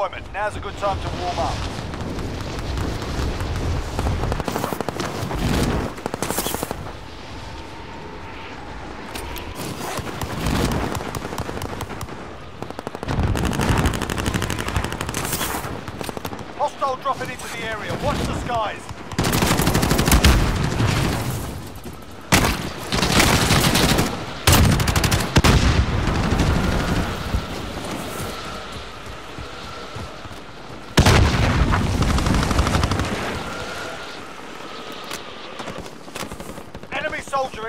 redeployment. Now's a good time to warm up. Hostile dropping into the area. Watch the skies. Enemy soldier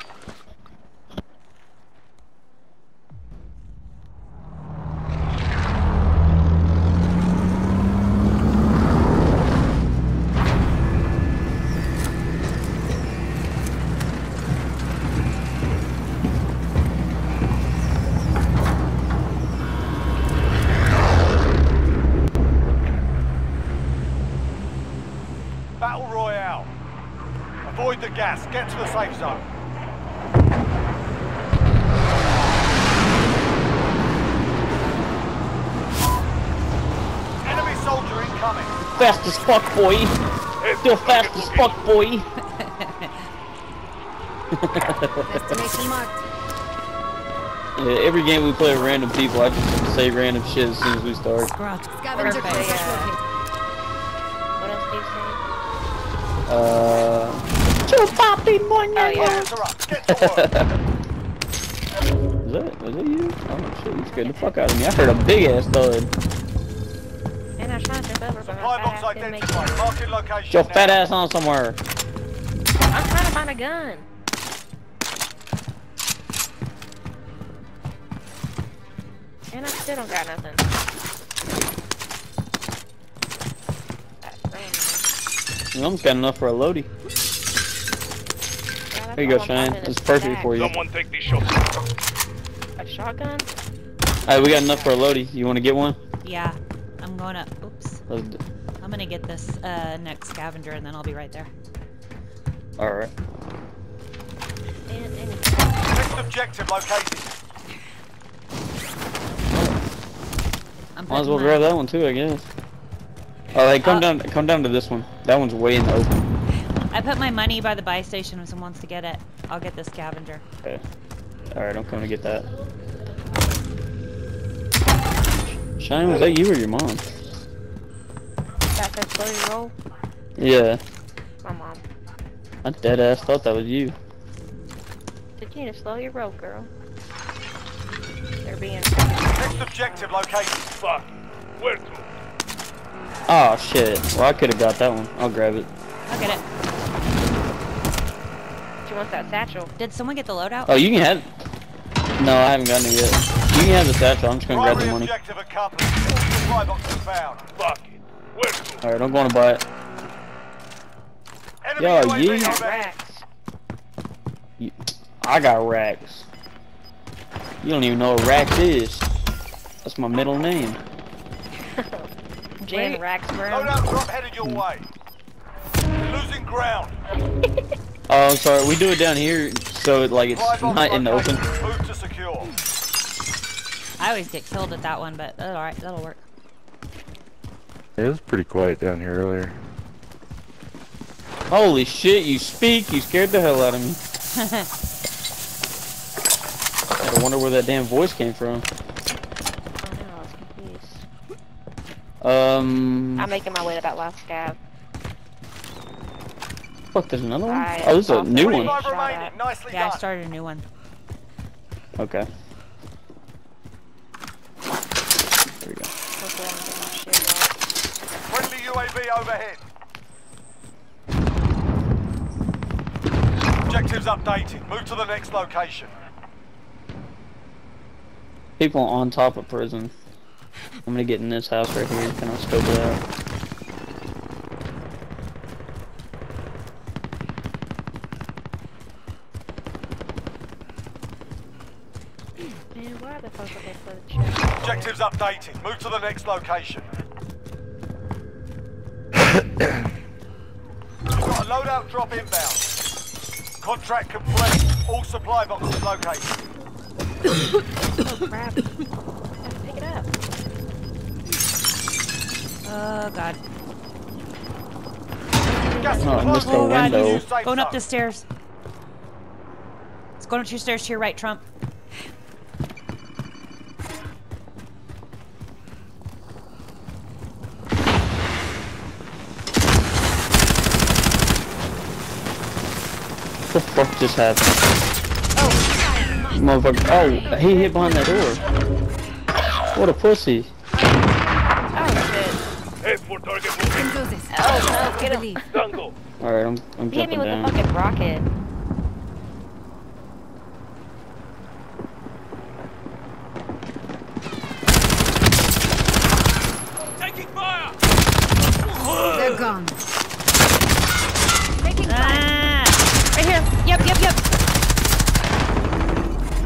Get to the safe zone. Enemy soldier incoming. Fast as fuck, boy. Still fast as fuck, boy. Destination marked. Yeah, every game we play with random people, I just say random shit as soon as we start. Scratch. Scavenger Perfect, yeah. What else do you say? Uh. Chupapi Oh yeah. Fires are up. Get to work. Was that, was that you? Oh shit, you scared the fuck out of me. I heard a big ass thud. And I shot your over, but Supply I box didn't make identified. Marking location. Your now. fat ass on somewhere. I'm trying to find a gun. And I still don't got nothing. That's random. You almost got enough for a loadie. Yeah, that's Here you go, all I'm Cheyenne. It's perfect back. for you. Someone take these shots. A shotgun? Alright, we got enough for a loadie. You want to get one? Yeah, I'm going to. Oops. Let's I'm gonna get this uh, next scavenger and then I'll be right there. Alright. And anything. Next objective located. I'm Might as well my- grab that one too, I guess. Oh, hey, come Uh, down, come down to this one. That one's way in the open. I put my money by the buy station if someone wants to get it. I'll get the scavenger. Okay. Alright, I'm coming to get that. Shine, was that you or your mom? That says slow your roll. Yeah. My mom. I dead ass thought that was you. Did you need slow your roll, girl? They're being. Next objective location. Fuck. Where to? Oh shit. Well, I could have got that one. I'll grab it. I'll get it. She wants that satchel. Did someone get the loadout? Oh, you can have. No, I haven't gotten it yet. You can have the satchel. I'm just gonna grab the money. objective accomplished. All supply boxes found. Fuck it. Where to? Alright, I'm going to buy it. Enemy Yo, UAV you- Racks. You- I got racks. You don't even know what racks is. That's my middle name. Jan Wait. Racks Brown. Loadout drop headed your way. Losing ground. Oh, I'm sorry. We do it down here, so it, like it's Supply not in the open. Move to secure. I always get killed at that one, but uh, alright, that'll work. It was pretty quiet down here earlier. Holy shit! You speak. You scared the hell out of me. I wonder where that damn voice came from. Oh no, I was confused. Um. I'm making my way to that last scab. Fuck, there's another one. I Oh, this is a new one. 25 Shot remaining. at. Nicely Yeah, I started a new one. Okay. There we go. Hopefully I don't get my shit right. Friendly UAV overhead. Objectives updated. Move to the next location. People on top of prison. I'm gonna get in this house right here. Can I scope it out? Man, why the fuck would they put a check? Objectives updated. Move to the next location. You've got a loadout drop inbound. Contract complete. All supply boxes located. Oh crap. Gotta pick it up. Oh god. Gas Oh, I missed the Get window. Going up the stairs. It's going up your stairs to your right, Trump. What fuck just happened? Oh, Motherfucker. Oh, he hit behind that door. What a pussy. Oh shit. Head for target You moving. can do this. Oh no, get him. Believe. Tango. Alright, I'm, I'm He jumping down. hit me jumping with a fucking rocket. Taking fire. They're gone. Taking fire. Ah! Right here. Yep, yep, yep.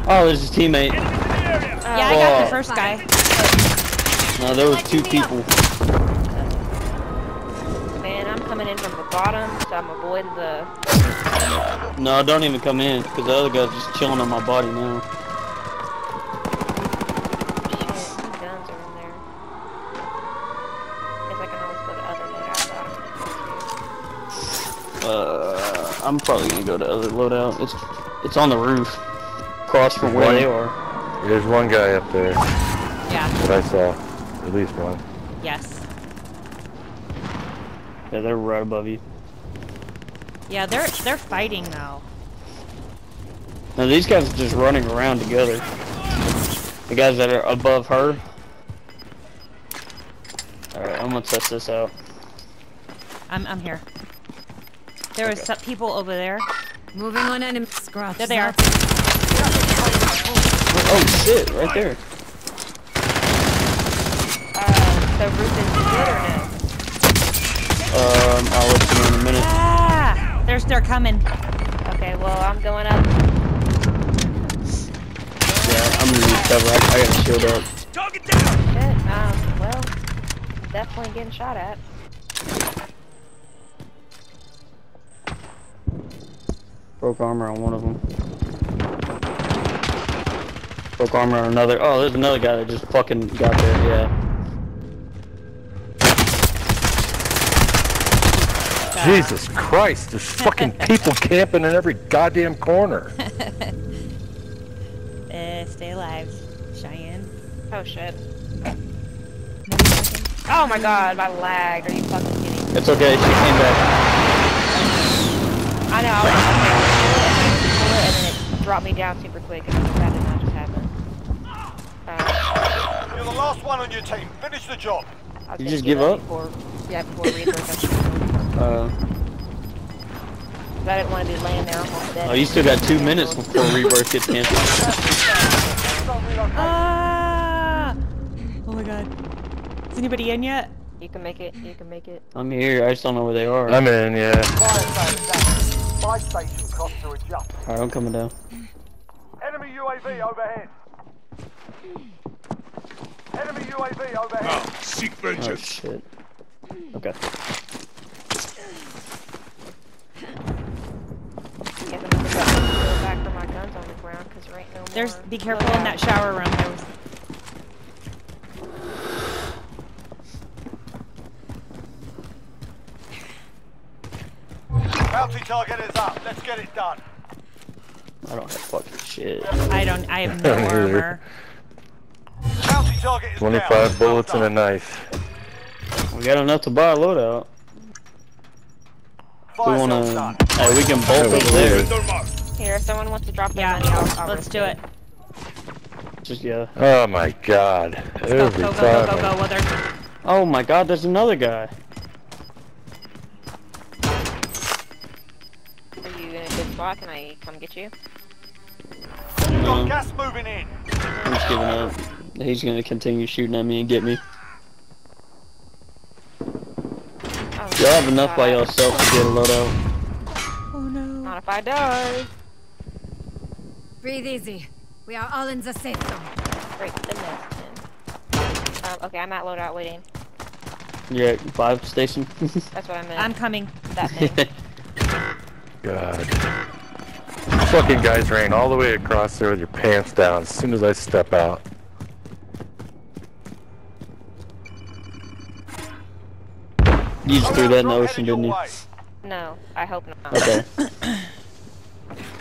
Oh, there's his teammate. The area. Yeah, I got the first guy. No, there was two people. Man, I'm coming in from the bottom, so I'm avoiding the. No, don't even come in, because the other guy's just chilling on my body now. Guns are in there. I can always go to other loadout. Uh, I'm probably gonna go to other loadout. It's it's on the roof, across from where they are. There's one guy up there Yeah. that I saw. At least one. Yes. Yeah, they're right above you. Yeah, they're they're fighting now. Now these guys are just running around together. The guys that are above her. Alright, I'm gonna test this out. I'm I'm here. There was some people over there. Moving on enemy. Scratch. There they are. That. Oh shit, right there. Uh, the roof is good or no? Um, I'll let you know in a minute. Ah! There's they're coming. Okay, well, I'm going up. Yeah, I'm gonna use cover. I, I got a shield up. Target down. Shit, um, well, definitely getting shot at. Broke armor on one of them. Broke armor on another. Oh, there's another guy that just fucking got there. Yeah. Jesus Christ, there's fucking people camping in every goddamn corner. Uh, stay alive, Cheyenne. Oh shit. Oh my god, I lagged. Are you fucking kidding me? It's okay. She came back. I know, I was like, okay, pull it, and then it dropped me down super quick, the last one on your team. Finish the job. I was You just give up? Before, yeah, before Reaper got. Uh, I didn't want to be laying there almost dead. oh, you still got two minutes before rebirth gets canceled. Ah! Oh my god. Is anybody in yet? You can make it, you can make it. I'm here. I just don't know where they are. I'm in, yeah. Fire station down. Buy station costs to adjust. Alright, I'm coming down. Enemy UAV overhead. Enemy UAV overhead. Now, seek Oh vengeance. shit. Okay. Guess I'm gonna go go back for my guns on the ground, because there There's be careful in that shower room. There was Bounty target is up. Let's get it done. I don't have fucking shit. I don't I have no armor. 25 bullets and a knife. We got enough to buy a loadout. We wanna. sale's. Hey, we can bolt Yeah, over there. Here, if someone wants to drop their Yeah, money, I'll, I'll let's do it. Just yeah. Oh my god. Let's Every go, go, go, go, time. go. Well, they're Oh my god, there's another guy. Are you in a good spot? Can I come get you? Got gas moving in. I'm just giving up. He's gonna continue shooting at me and get me. Oh, Y'all have enough by God. yourself to get a loadout. Oh no. Not if I die. Breathe easy. We are all in the safe zone. Break the nest in. Um, okay, I'm at loadout waiting. You're at five station. That's what I'm meant. I'm coming. that thing. God. fucking guys ran all the way across there with your pants down as soon as I step out. You just threw that in the ocean, didn't you? No, I hope not.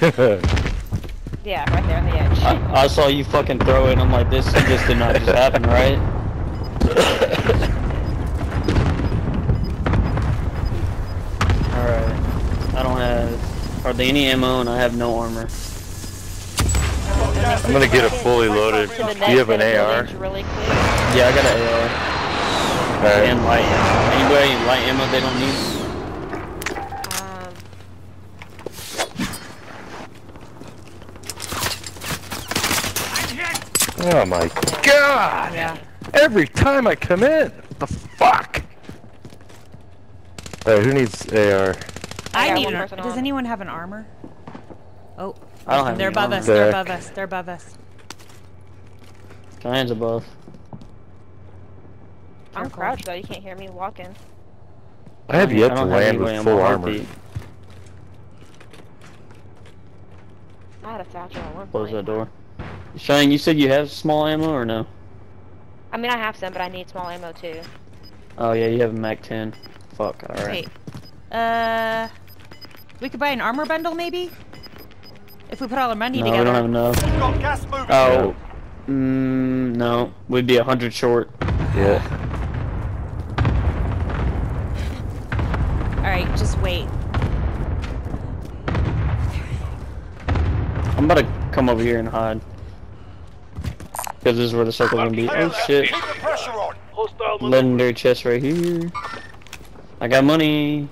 Okay. Yeah, right there on the edge. I, I saw you fucking throw it. I'm like, this just did not just happen, right? Alright. I don't have hardly any ammo and I have no armor. I'm gonna get it fully loaded. Do you have an AR? Really. Yeah, I got an AR. Alright. And light ammo. Anybody light ammo they don't need? Um, Oh my god! Yeah. Every time I come in! What the fuck? Alright, who needs AR? I got need an Does on. anyone have an armor? Oh, I don't have they're any above armor. us. They're Deck. above us. They're above us. Giants above. I'm crouched though. You can't hear me walking. I have I yet to land anybody with on my full armor. heartbeat. I had a satchel at one Close point. that door. Shane, you said you have small ammo or no? I mean, I have some, but I need small ammo too. Oh yeah, you have a Mac 10. Fuck, alright. Wait. Uh, we could buy an armor bundle maybe. If we put all our money No, we together. don't have enough. Got gas moving. Oh. Mm, no. We'd be a hundred short. Yeah. Wait. I'm about to come over here and hide. Because this is where the circle's gonna be. Oh shit. Keep the pressure on. Hostile Legendary chest right here. I got money.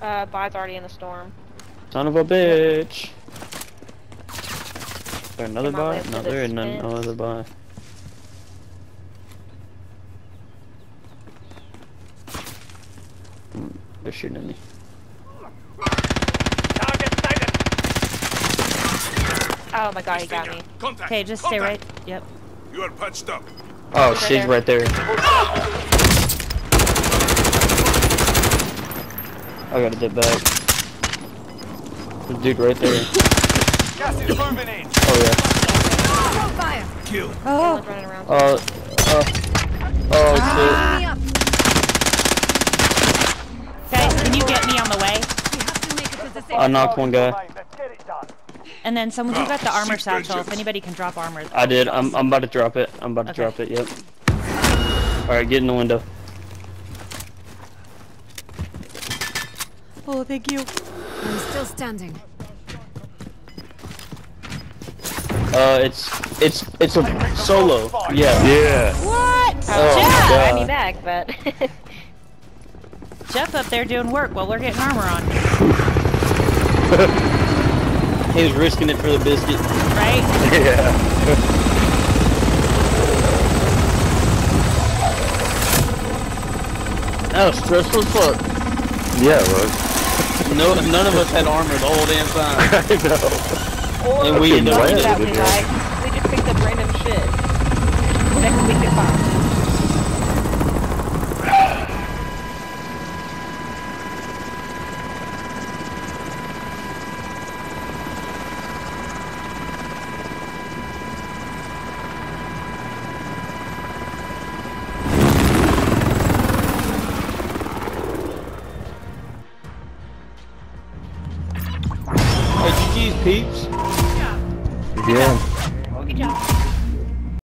Uh, Buy's already in the storm. Son of a bitch. Is there another Come on, buy? let's No, there is none, no other buy. They're shooting at me. Target sighted. Oh my god, he got me. Okay, just stay right. Yep. You are patched up. Oh, Right she's there. right there. I gotta get back. This dude right there. Gas is moving in. Oh yeah. On! Kill. Oh, Everyone's running. Uh, uh, oh Me up! guys, can you get me on the way? We have to make it to the shit. safe I knocked one guy. Let's get it done. And then someone who got the armor Six satchel. If anybody can drop armor. I did. I'm, I'm about to drop it. I'm about to Okay. drop it. Yep. All right, get in the window. Oh, thank you. I'm still standing. Uh, it's it's it's a solo. Yeah. Yeah. What? Oh, Jeff! I God. me back, but Jeff up there doing work while we're getting armor on. he was risking it for the biscuit. Right? yeah. That was stressful as fuck. Yeah, it was. no, none of us had armor the whole damn time. I know. And we ended up that we, we just picked up random shit. Next week at 5.